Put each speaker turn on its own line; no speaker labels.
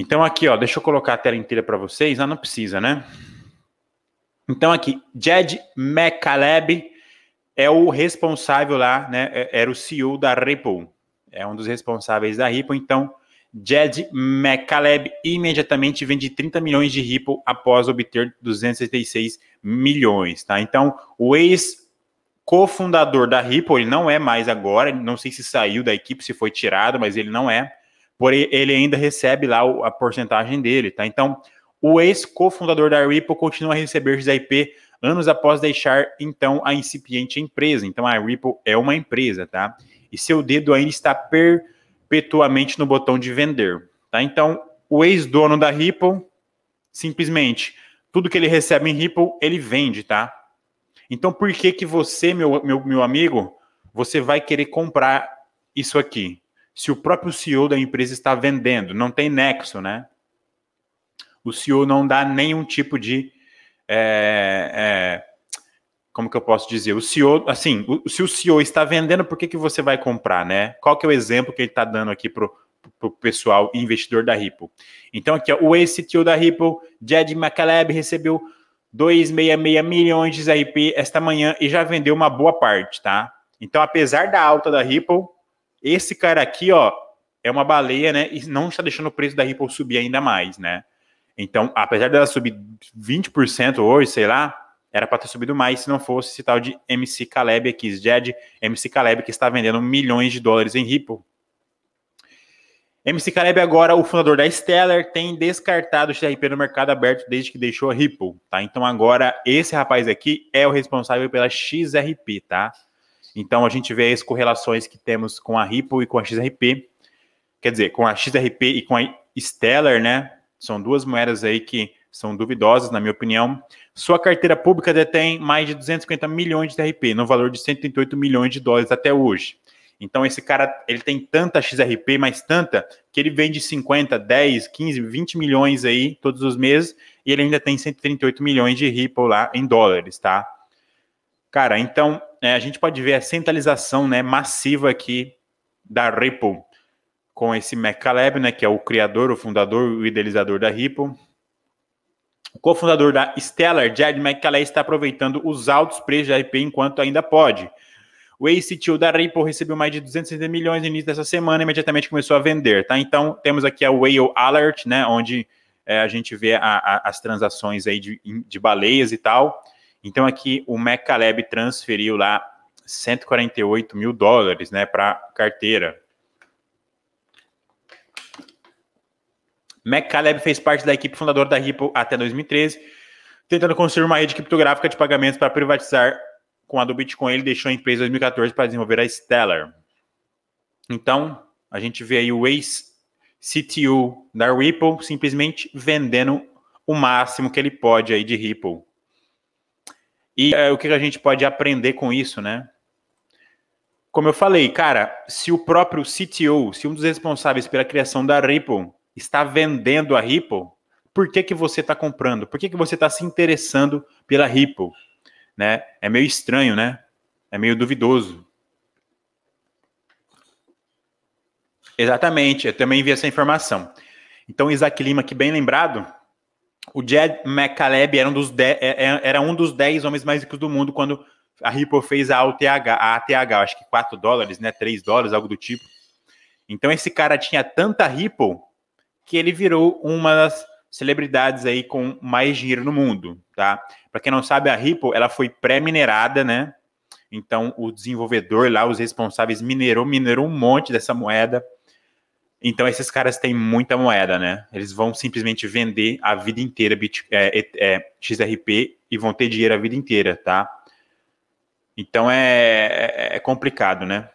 Então aqui, ó, deixa eu colocar a tela inteira para vocês. Ah, não precisa, né? Então aqui, Jed McCaleb é o responsável lá, né? É, era o CEO da Ripple. É um dos responsáveis da Ripple. Então, Jed McCaleb imediatamente vende 30 milhões de Ripple após obter 266 milhões, tá? Então, o ex cofundador da Ripple, ele não é mais agora, não sei se saiu da equipe, se foi tirado, mas ele não é. Porém, ele ainda recebe lá a porcentagem dele, tá? Então, o ex-cofundador da Ripple continua a receber XRP anos após deixar, então, a incipiente empresa. Então, a Ripple é uma empresa, tá? E seu dedo ainda está perpetuamente no botão de vender, tá? Então, o ex-dono da Ripple, simplesmente, tudo que ele recebe em Ripple, ele vende, tá? Então, por que que você, meu, meu, meu amigo, você vai querer comprar isso aqui? Se o próprio CEO da empresa está vendendo, não tem nexo, né? O CEO não dá nenhum tipo de. É, é, como que eu posso dizer? O CEO, assim, o, se o CEO está vendendo, por que, que você vai comprar, né? Qual que é o exemplo que ele está dando aqui para o pessoal investidor da Ripple? Então, aqui, ó, o ex-CTO da Ripple, Jed McCaleb, recebeu 266 milhões de XRP esta manhã e já vendeu uma boa parte, tá? Então, apesar da alta da Ripple, esse cara aqui, ó, é uma baleia, né? E não está deixando o preço da Ripple subir ainda mais, né? Então, apesar dela subir 20% hoje, sei lá, era para ter subido mais se não fosse esse tal de MC Caleb aqui, Jed MC Caleb, que está vendendo milhões de dólares em Ripple. MC Caleb agora, o fundador da Stellar, tem descartado o XRP no mercado aberto desde que deixou a Ripple, tá? Então agora esse rapaz aqui é o responsável pela XRP, tá? Então a gente vê as correlações que temos com a Ripple e com a XRP. Quer dizer, com a XRP e com a Stellar, né? São duas moedas aí que são duvidosas, na minha opinião. Sua carteira pública detém mais de 250 milhões de XRP, no valor de 138 milhões de dólares até hoje. Então esse cara, ele tem tanta XRP, mas tanta, que ele vende 50, 10, 15, 20 milhões aí todos os meses, e ele ainda tem 138 milhões de Ripple lá em dólares, tá? Cara, então é, a gente pode ver a centralização né, massiva aqui da Ripple com esse McCaleb, né, que é o criador, o fundador, o idealizador da Ripple. O cofundador da Stellar, Jed McCaleb, está aproveitando os altos preços da RP enquanto ainda pode. O ACTO da Ripple recebeu mais de 260 milhões no início dessa semana e imediatamente começou a vender, tá? Então, temos aqui a Whale Alert, né, onde é, a gente vê a, a, as transações aí de, de baleias e tal. Então, aqui o McCaleb transferiu lá 148 mil dólares, né, para carteira. McCaleb fez parte da equipe fundadora da Ripple até 2013, tentando construir uma rede criptográfica de pagamentos para privatizar com a do Bitcoin, ele deixou a empresa em 2014 para desenvolver a Stellar. Então, a gente vê aí o ex-CTO da Ripple simplesmente vendendo o máximo que ele pode aí de Ripple. E é, o que a gente pode aprender com isso, né? Como eu falei, cara, se o próprio CTO, se um dos responsáveis pela criação da Ripple está vendendo a Ripple, por que, que você está comprando? Por que, que você está se interessando pela Ripple? né? É meio estranho, né? É meio duvidoso. Exatamente, eu também vi essa informação. Então, Isaac Lima, que bem lembrado, o Jed McCaleb era um dos, de, é, é, era um dos 10 homens mais ricos do mundo quando a Ripple fez a ATH, a ATH, acho que 4 dólares, né? 3 dólares, algo do tipo. Então, esse cara tinha tanta Ripple que ele virou uma das celebridades aí com mais dinheiro no mundo, tá? Para quem não sabe, a Ripple, ela foi pré-minerada, né? Então, o desenvolvedor lá, os responsáveis, minerou, minerou um monte dessa moeda. Então, esses caras têm muita moeda, né? Eles vão simplesmente vender a vida inteira Bit, é, é, XRP e vão ter dinheiro a vida inteira, tá? Então, é, é, é complicado, né?